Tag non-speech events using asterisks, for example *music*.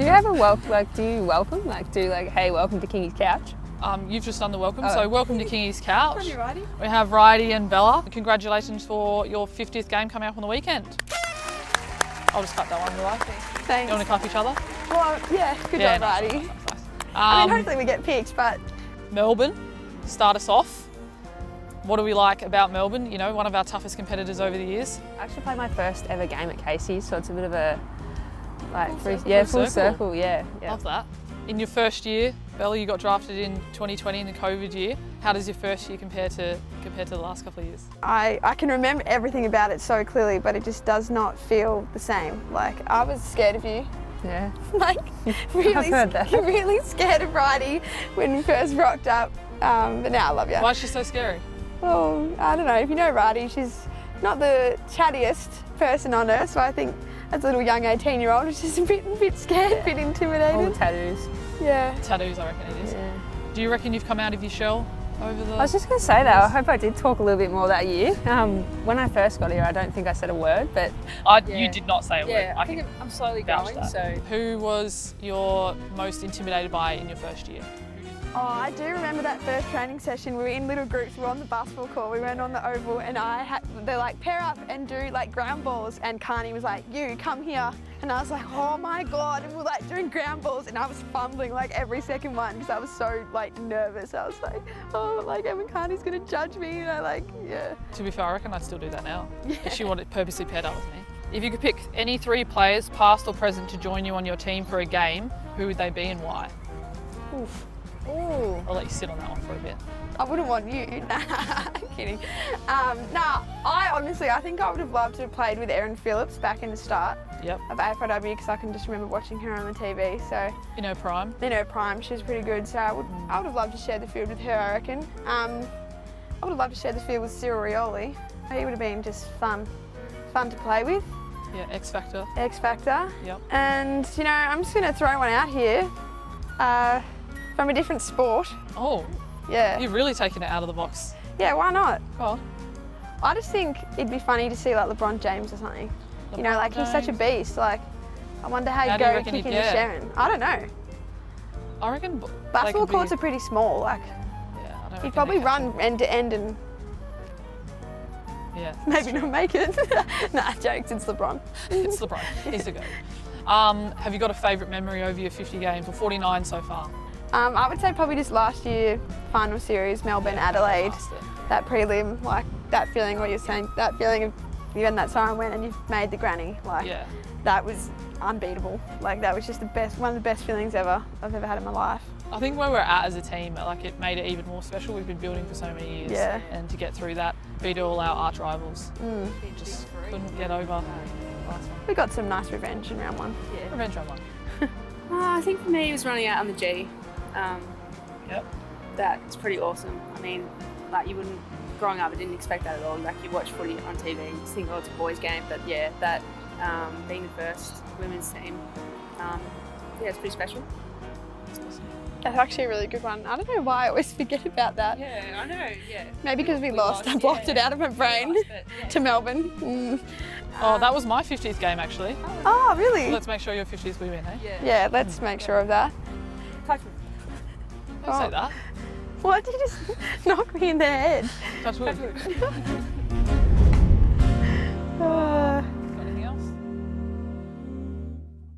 Do you have a welcome, like, do you welcome? Like, do you like, hey, welcome to Kingy's Kouch? Um, you've just done the welcome, Oh. so welcome to Kingy's *laughs* Kouch. We have Righty and Bella. Congratulations for your 50th game coming up on the weekend. I'll just cut that one, like? Thanks. You want to cuff each other? Well, yeah, good Yeah, job, nice, Righty. nice, nice, nice. I mean, Um, hopefully we get picked, but Melbourne, start us off. What do we like about Melbourne? You know, one of our toughest competitors over the years. I actually played my first ever game at Casey's, so it's a bit of a like, free, circle. yeah, Full full circle. circle, yeah, yeah. Love that. In your first year, Bella, you got drafted in 2020 in the COVID year. How does your first year compare to compare to the last couple of years? I, I can remember everything about it so clearly, but it just does not feel the same. Like, I was scared of you. Yeah. *laughs* like, *laughs* really, heard that. *laughs* really scared of Righty when we first rocked up. Um, but now I love you. Why is she so scary? Well, I don't know. If you know Righty, she's not the chattiest person on earth, so I think as a little young 18 year old, she's just a bit, a bit scared, a bit All intimidated. tattoos. Yeah. Tattoos, I reckon it is. Yeah. Do you reckon you've come out of your shell over the? I was just going to say that. I hope I did talk a little bit more that year. Um, when I first got here, I don't think I said a word, but I, Yeah. You did not say a word. I think I'm slowly growing. that. So Who was your most intimidated by in your first year? Oh, I do remember that first training session. We were in little groups. We were on the basketball court. We went on the oval, and I had they're like pair up and do like ground balls. And Kearney was like, "You come here," and I was like, "Oh my god!" And we we're like doing ground balls, and I was fumbling like every second one because I was so like nervous. I was like, "Oh, like Emma Kearney's gonna judge me," and I like, yeah. To be fair, I reckon I'd still do that now. *laughs* If she wanted purposely paired up with me. If you could pick any three players, past or present, to join you on your team for a game, who would they be and why? Oof. Ooh. I'll let you sit on that one for a bit. I wouldn't want you. *laughs* Nah, kidding. Um, nah, I honestly, I think I would have loved to have played with Erin Phillips back in the start. Yep. of AFLW because I can just remember watching her on the TV. So In her prime. in her prime, she was pretty good. So I would, I would have loved to share the field with her. I reckon. Um, I would have loved to share the field with Cyril Rioli. He would have been just fun, fun to play with. Yeah, X Factor. X Factor. Yep. And you know, I'm just going to throw one out here uh, from a different sport. Oh, Yeah. you've really taken it out of the box. Yeah. Why not? On. I just think it'd be funny to see like LeBron James or something. you know, LeBron like he's such a beast. Like, I wonder how How he'd go kicking and get? sharing. I don't know. I reckon. Basketball be- courts are pretty small. Like, Yeah, I don't he'd probably run end to end and. Yeah. maybe not make it. *laughs* nah, jokes. It's LeBron. it's LeBron. He's the go. Um, have you got a favourite memory over your 50 games or 49 so far? Um, I would say probably just last year final series, Melbourne, Adelaide. That prelim, like that feeling. What you're saying, that feeling of you when that siren went and you made the granny. Like Yeah. that was unbeatable. Like that was just the best, one of the best feelings ever I've ever had in my life. I think where we're at as a team, like it made it even more special. We've been building for so many years, Yeah. and to get through that, beat all our arch rivals, Mm. just couldn't get over. We got some nice revenge in round one. Revenge round one. *laughs* Uh, I think for me, it was running out on the G. Um, Yep. That's pretty awesome. I mean, like you wouldn't, growing up, I didn't expect that at all. Like you watch footy on TV, you just think, oh, it's a boys' game. But yeah, that um, being the first women's team, um, yeah, it's pretty special. That's actually a really good one. I don't know why I always *laughs* forget about that. Yeah, I know. Yeah. Maybe because we, We lost, I blocked yeah. it out of my brain *laughs* to Melbourne. Mm. Oh, that was my 50th game actually. Oh, really? Let's make sure your 50th we win, eh? Yeah. Yeah, let's make sure of that. Don't say Oh. that. *laughs* Why did you just *laughs* knock me in the head? Touch wood. *laughs*